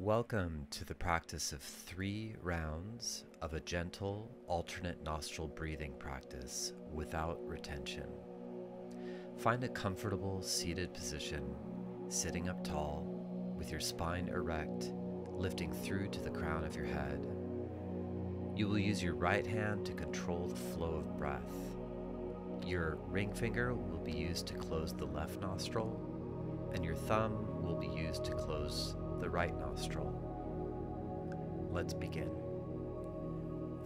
Welcome to the practice of three rounds of a gentle alternate nostril breathing practice without retention. Find a comfortable seated position, sitting up tall, with your spine erect, lifting through to the crown of your head. You will use your right hand to control the flow of breath. Your ring finger will be used to close the left nostril, and your thumb will be used to close the right nostril. Let's begin.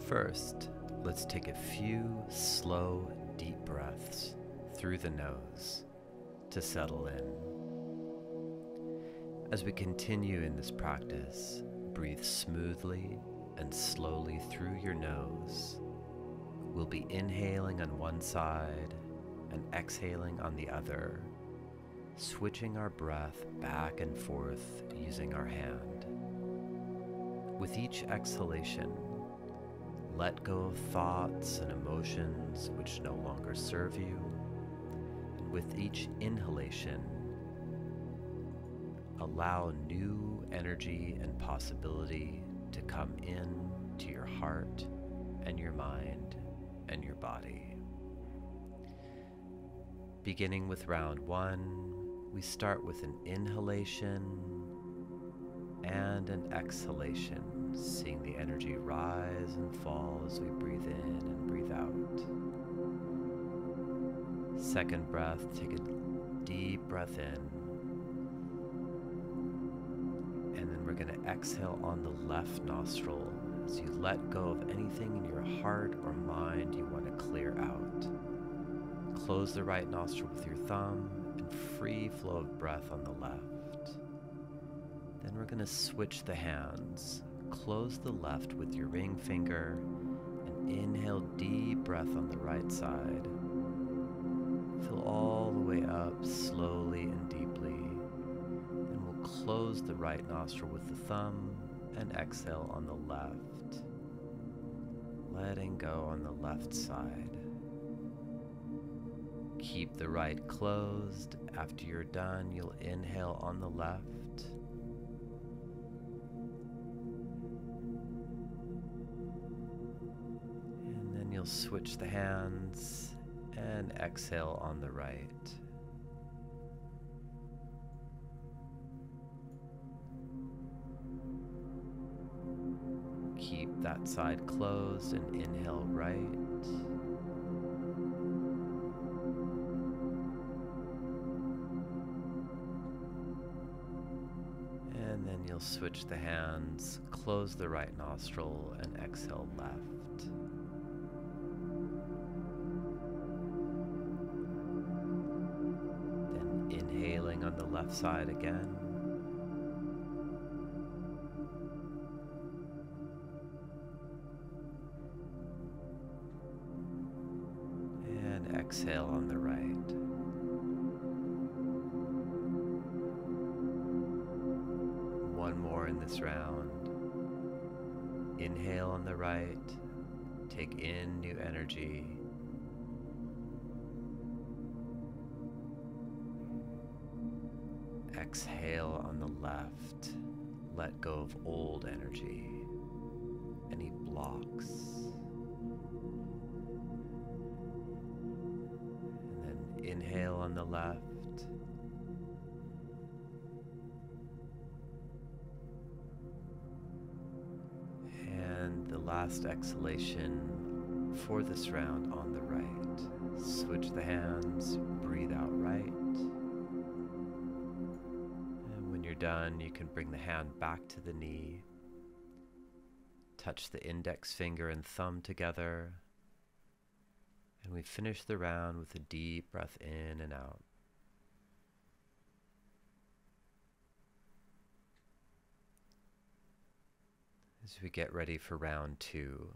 First, let's take a few slow, deep breaths through the nose to settle in. As we continue in this practice, breathe smoothly and slowly through your nose. We'll be inhaling on one side and exhaling on the other switching our breath back and forth using our hand. With each exhalation, let go of thoughts and emotions which no longer serve you. And with each inhalation, allow new energy and possibility to come in to your heart and your mind and your body. Beginning with round one, we start with an inhalation and an exhalation, seeing the energy rise and fall as we breathe in and breathe out. Second breath, take a deep breath in. And then we're going to exhale on the left nostril as you let go of anything in your heart or mind you want to clear out. Close the right nostril with your thumb and free flow of breath on the left. Then we're going to switch the hands. Close the left with your ring finger and inhale deep breath on the right side. Fill all the way up slowly and deeply. Then we'll close the right nostril with the thumb and exhale on the left. Letting go on the left side. Keep the right closed. After you're done, you'll inhale on the left. And then you'll switch the hands and exhale on the right. Keep that side closed and inhale right. Switch the hands, close the right nostril, and exhale left. Then inhaling on the left side again. And exhale on the right. This round. Inhale on the right, take in new energy. Exhale on the left, let go of old energy, any blocks. And then inhale on the left last exhalation for this round on the right. Switch the hands, breathe out right. And when you're done, you can bring the hand back to the knee. Touch the index finger and thumb together. And we finish the round with a deep breath in and out. As we get ready for round two.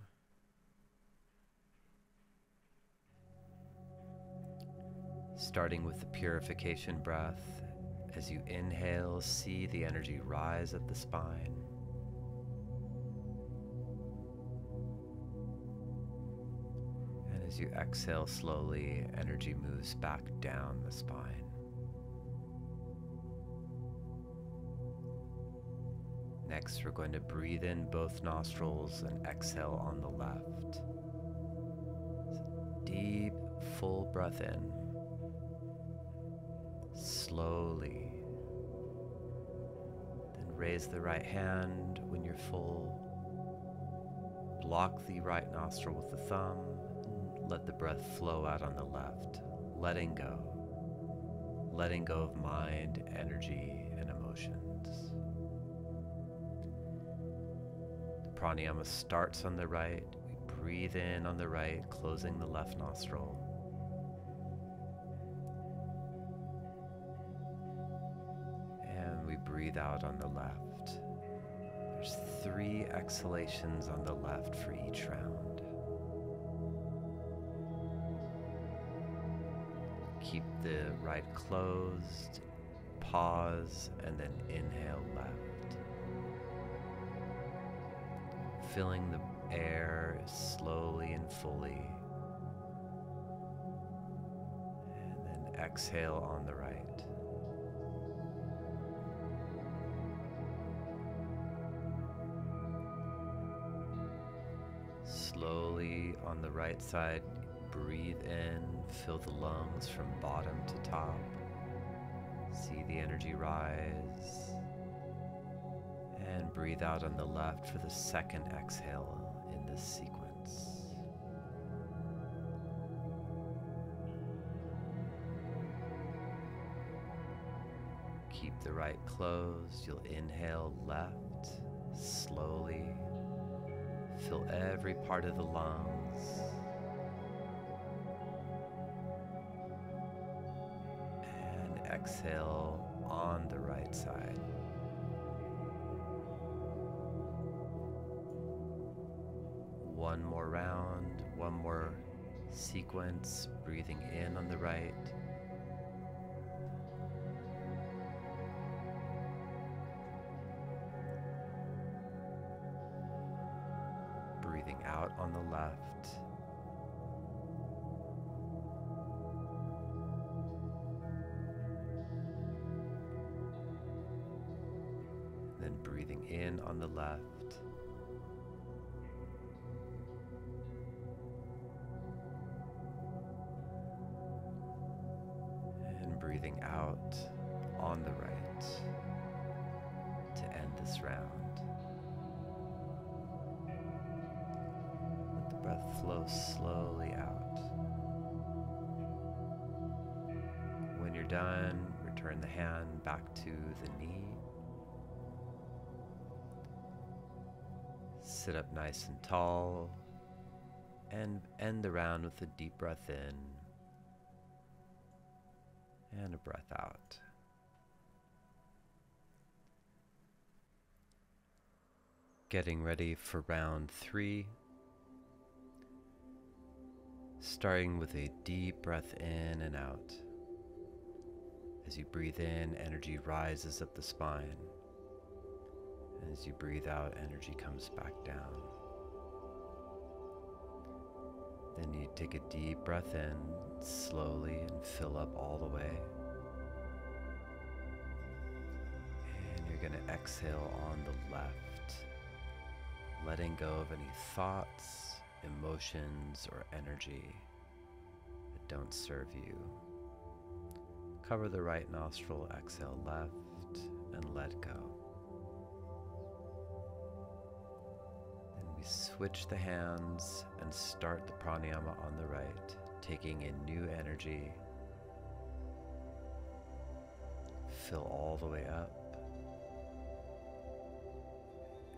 Starting with the purification breath, as you inhale, see the energy rise up the spine. And as you exhale slowly, energy moves back down the spine. Next, we're going to breathe in both nostrils and exhale on the left. So deep, full breath in. Slowly. Then raise the right hand when you're full. Block the right nostril with the thumb. Let the breath flow out on the left, letting go. Letting go of mind, energy, and emotions. Pranayama starts on the right. We breathe in on the right, closing the left nostril. And we breathe out on the left. There's three exhalations on the left for each round. Keep the right closed, pause, and then inhale left. Filling the air slowly and fully. And then exhale on the right. Slowly on the right side, breathe in, fill the lungs from bottom to top. See the energy rise and breathe out on the left for the second exhale in this sequence. Keep the right closed. You'll inhale left slowly. Fill every part of the lungs. And exhale on the right side. One more round, one more sequence, breathing in on the right. Breathing out on the left. Then breathing in on the left. Breathing out on the right to end this round. Let the breath flow slowly out. When you're done, return the hand back to the knee. Sit up nice and tall and end the round with a deep breath in and a breath out. Getting ready for round three. Starting with a deep breath in and out. As you breathe in, energy rises up the spine. And as you breathe out, energy comes back down. Then you take a deep breath in slowly and fill up all the way. And you're going to exhale on the left, letting go of any thoughts, emotions, or energy that don't serve you. Cover the right nostril, exhale left, and let go. Switch the hands and start the pranayama on the right, taking in new energy. Fill all the way up.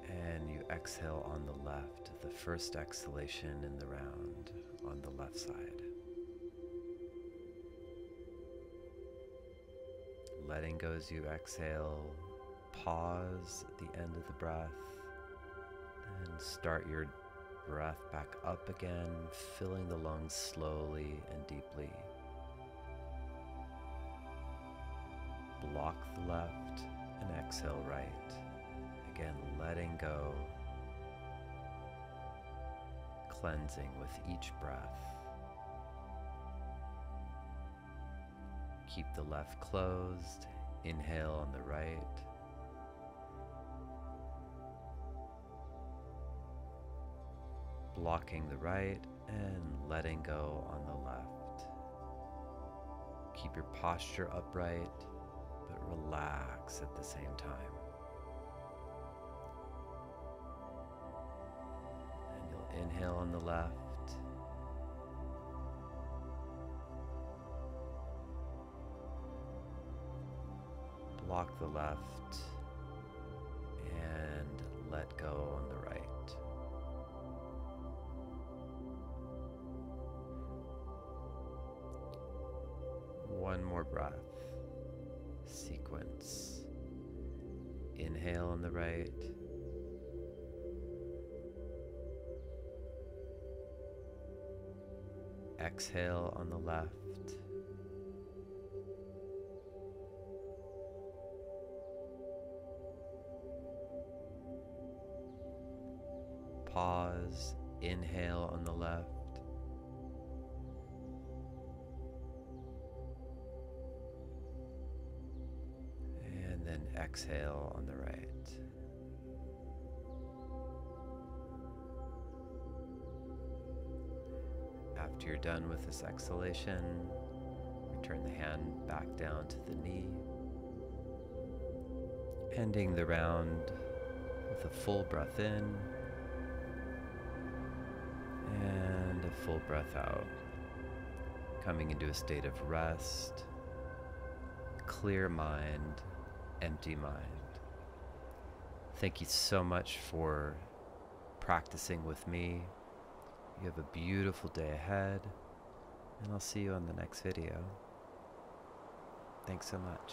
And you exhale on the left, the first exhalation in the round on the left side. Letting go as you exhale, pause at the end of the breath start your breath back up again, filling the lungs slowly and deeply. Block the left and exhale right. Again, letting go, cleansing with each breath. Keep the left closed. Inhale on the right blocking the right and letting go on the left. Keep your posture upright, but relax at the same time. And you'll inhale on the left. Block the left and let go on the right. One more breath. Sequence. Inhale on the right. Exhale on the left. Pause. Inhale on the left. Exhale on the right. After you're done with this exhalation, return the hand back down to the knee. Ending the round with a full breath in and a full breath out. Coming into a state of rest, clear mind, empty mind. Thank you so much for practicing with me. You have a beautiful day ahead, and I'll see you on the next video. Thanks so much.